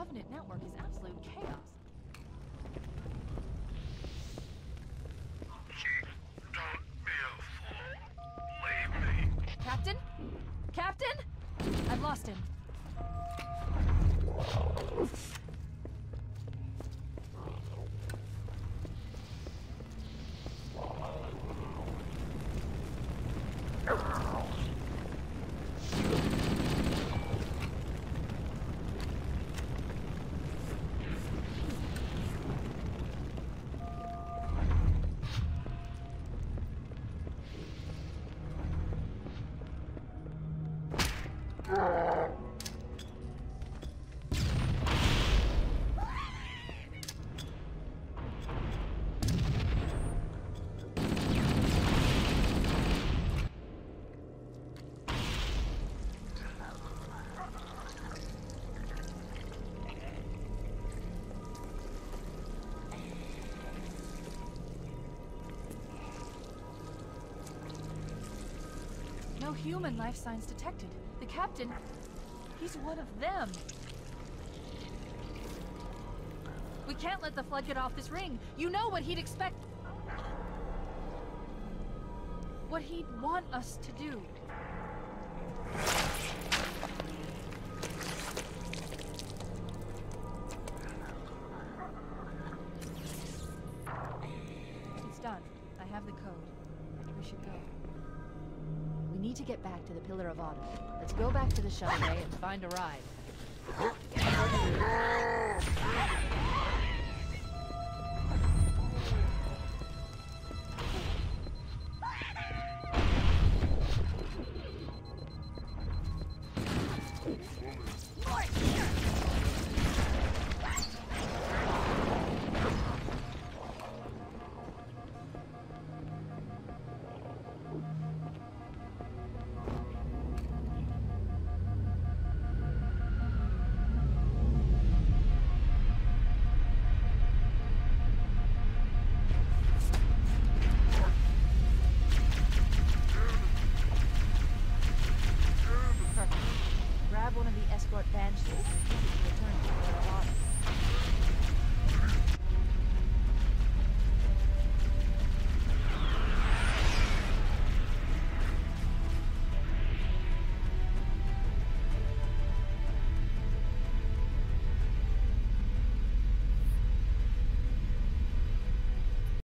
Covenant network is absolute chaos. Captain? Captain? I've lost him. Uh... No human life signs detected. The captain, he's one of them. We can't let the flood get off this ring. You know what he'd expect. What he'd want us to do. It's done. I have the code. We should go. Need to get back to the Pillar of Autumn. Let's go back to the shuttle bay and find a ride.